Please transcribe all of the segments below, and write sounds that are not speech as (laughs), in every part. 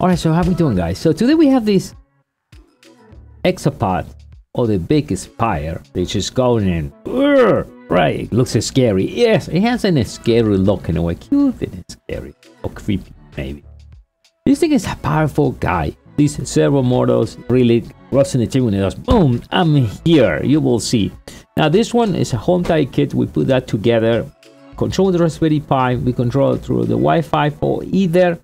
Alright, so how we doing guys? So today we have this hexapod or the big spire which is going in. Right, it looks scary. Yes, it has a scary look in a way. Cute and scary. Or creepy, maybe. This thing is a powerful guy. These servo motors really rusting the team when it does boom, I'm here. You will see. Now this one is a home tie kit. We put that together. Control the Raspberry Pi. We control it through the Wi-Fi for either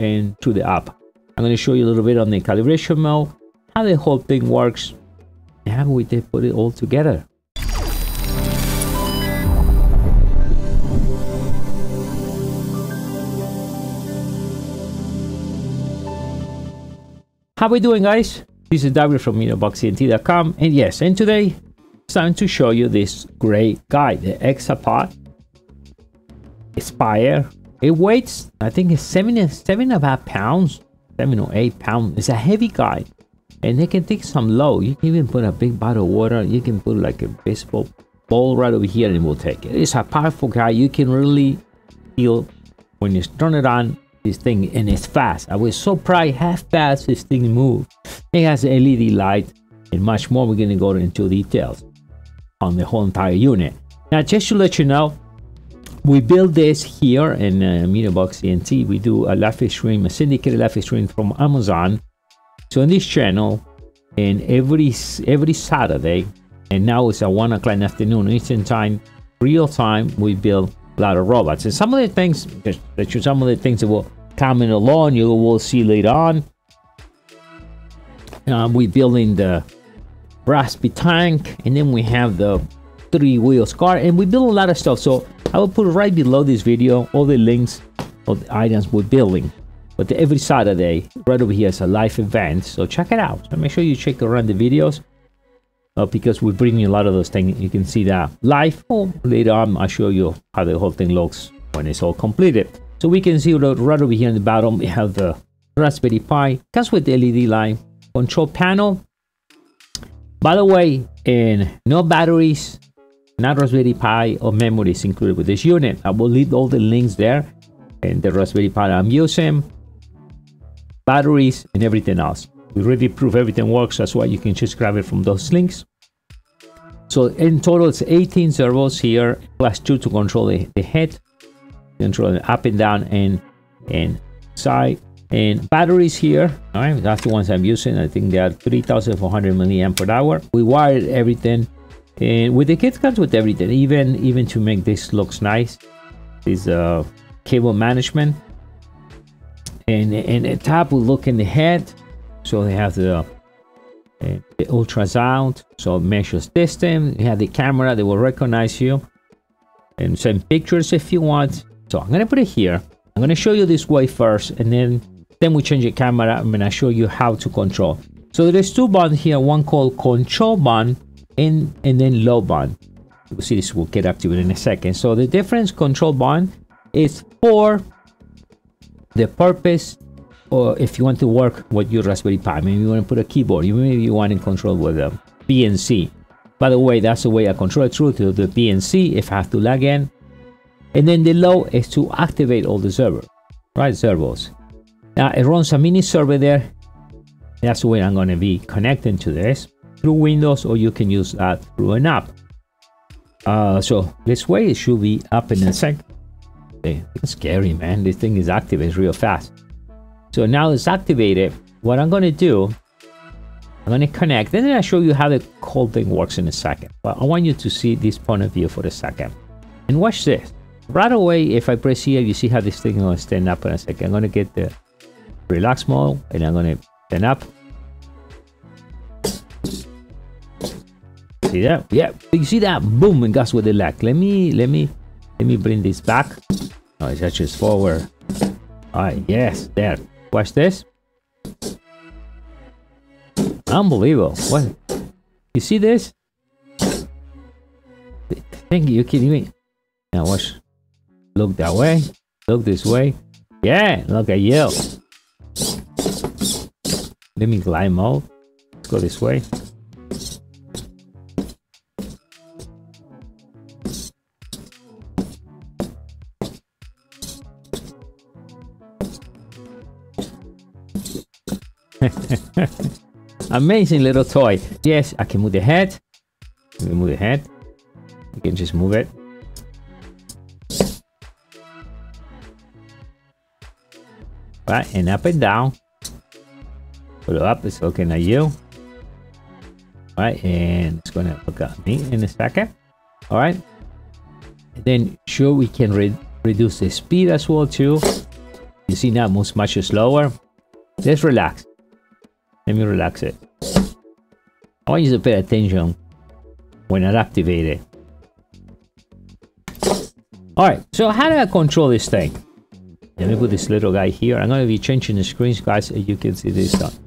and to the app. I'm going to show you a little bit on the calibration mode, how the whole thing works, and how we did put it all together. How we doing guys? This is David from MediaBoxEnt.com and yes, and today it's time to show you this great guy, the Hexapod Aspire it weighs, I think it's seven, seven and a half pounds, seven or eight pounds. It's a heavy guy. And they can take some load. You can even put a big bottle of water. You can put like a baseball ball right over here and it will take it. It's a powerful guy. You can really feel when you turn it on, this thing, and it's fast. I was so proud how fast this thing moves. It has LED light and much more. We're going to go into details on the whole entire unit. Now, just to let you know, we build this here in uh, MediaBoxEnt. We do a live stream, a syndicated live stream from Amazon. So on this channel, and every every Saturday, and now it's at one o'clock in afternoon Eastern time, real time, we build a lot of robots. And some of the things, that you some of the things that will come in along, you will see later on. Um, we building the RaspTank, and then we have the three wheels car, and we build a lot of stuff. So I will put right below this video all the links of the items we're building. But every Saturday, right over here is a live event, so check it out. Make sure you check around the videos uh, because we're bringing a lot of those things. You can see that live. Or later on, I'll show you how the whole thing looks when it's all completed. So we can see that right over here in the bottom, we have the Raspberry Pi, comes with the LED light, control panel. By the way, and no batteries, not Raspberry Pi or memories included with this unit. I will leave all the links there and the Raspberry Pi I'm using, batteries and everything else. We already prove everything works, that's why you can just grab it from those links. So in total, it's 18 servos here, plus two to control the, the head, control up and down and and side. And batteries here, all right, that's the ones I'm using. I think they are 3,400 milliamp per hour. We wired everything and with the kit comes with everything even even to make this looks nice is uh cable management and and the top will look in the head so they have the, uh, the ultrasound so measures distance you have the camera that will recognize you and send pictures if you want so i'm gonna put it here i'm gonna show you this way first and then then we change the camera i'm gonna show you how to control so there's two buttons here one called control button and, and then low button. You'll see this will get activated in a second. So the difference control button is for the purpose or if you want to work with your Raspberry Pi, maybe you want to put a keyboard, maybe you want to control with a VNC. By the way, that's the way I control it through to the VNC if I have to log in. And then the low is to activate all the server, right? Servos. Now it runs a mini server there. That's way I'm going to be connecting to this through Windows or you can use that through an app. Uh, so this way it should be up in a sec. It's scary, man. This thing is activated real fast. So now it's activated. What I'm going to do, I'm going to connect. And then I'll show you how the whole thing works in a second. But I want you to see this point of view for a second. And watch this. Right away, if I press here, you see how this thing is going to stand up in a second. I'm going to get the relax mode and I'm going to stand up. See that? Yeah, you see that? Boom, and guess what they lack. Let me, let me, let me bring this back. Oh, it's actually forward. Alright, yes, there. Watch this. Unbelievable. What? You see this? Thank you, you kidding me? Now watch. Look that way. Look this way. Yeah, look at you. Let me glide mode. Let's go this way. (laughs) Amazing little toy. Yes, I can move the head. Move the head. You can just move it. Right, and up and down. Put it up, it's looking at you. Right, and it's gonna look at me in a second. Alright. Then sure we can re reduce the speed as well too. You see now moves much slower. Let's relax. Let me relax it. I want you to pay attention when I activate it. Alright, so how do I control this thing? Let me put this little guy here. I'm going to be changing the screens, guys. You can see this stuff.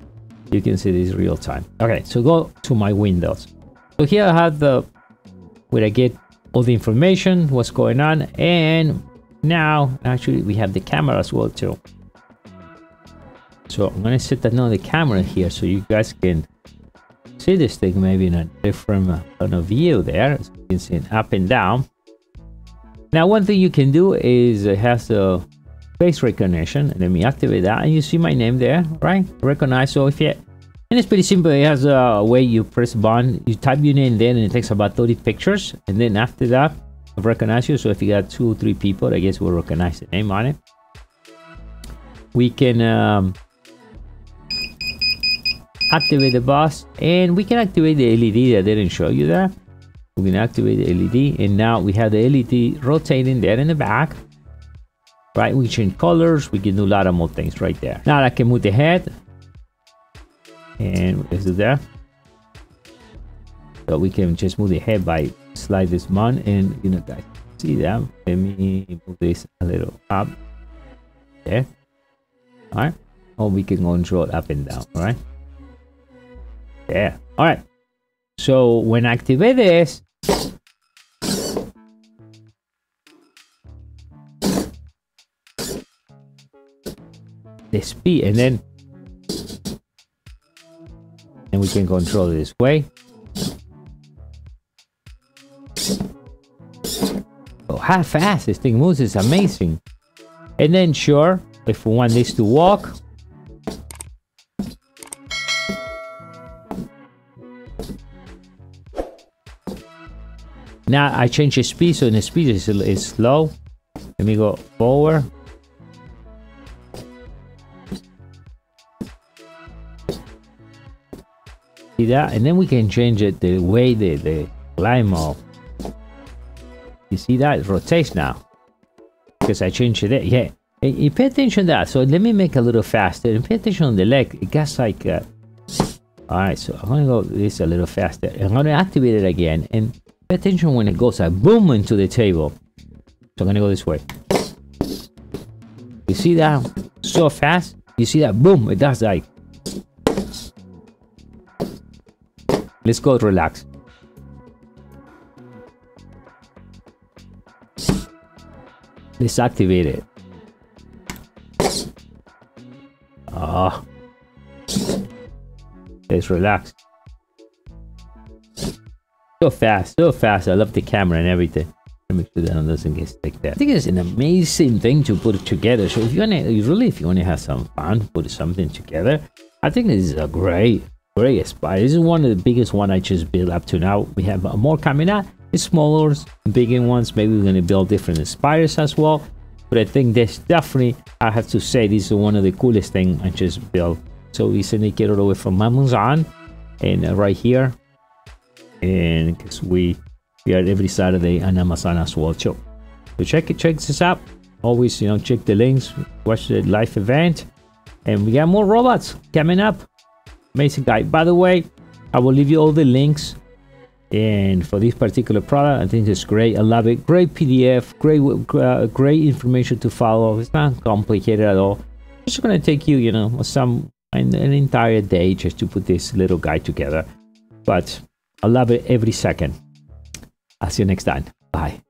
You can see this real time. Okay, so go to my windows. So here I have the where I get all the information, what's going on, and now actually we have the camera as well too. So I'm gonna set another camera here so you guys can see this thing maybe in a different uh, kind of view there. As you can see it up and down. Now one thing you can do is it has a face recognition. Let me activate that and you see my name there, right? Recognize. So if you and it's pretty simple. It has a way you press button, you type your name there and it takes about 30 pictures. And then after that, it recognize you. So if you got two or three people, I guess we'll recognize the name on it. We can um, activate the bus and we can activate the LED that didn't show you that. We can activate the LED and now we have the LED rotating there in the back. Right, we change colors, we can do a lot of more things right there. Now I can move the head and let's do that. So we can just move the head by slide this one and you know guys see that. Let me move this a little up there. Alright. Or we can control up and down, alright? Yeah. All right. So when I activate this, the speed and then and we can control it this way. Oh, how fast this thing moves is amazing. And then sure, if we want this to walk, Now I change the speed, so the speed is, is slow. Let me go forward. See that? And then we can change it the way the, the mode. You see that? It rotates now. Because I changed it. Yeah. You pay attention to that. So let me make a little faster. And pay attention on the leg. It gets like... Uh... Alright, so I'm going to go this a little faster. I'm going to activate it again. And Pay attention when it goes like boom into the table. So I'm gonna go this way. You see that so fast? You see that boom? It does like. Let's go relax. Let's activate it. Ah. Oh. Let's relax. So fast, so fast. I love the camera and everything. Make sure that doesn't get stuck there. I think it's an amazing thing to put together. So if you want to, really, if you want to have some fun, put something together, I think this is a great, great spy. This is one of the biggest one I just built up to now. We have more coming out. It's smaller, bigger ones. Maybe we're going to build different spires as well. But I think this definitely, I have to say, this is one of the coolest thing I just built. So we syndicate all the way from Amazon. And uh, right here, and because we we are every Saturday on Amazon as well too. So check it, check this out. Always, you know, check the links, watch the live event, and we got more robots coming up. Amazing guy. By the way, I will leave you all the links. And for this particular product, I think it's great. I love it. Great PDF, great, uh, great information to follow. It's not complicated at all. It's just gonna take you, you know, some an, an entire day just to put this little guy together. But I love it every second. I'll see you next time. Bye.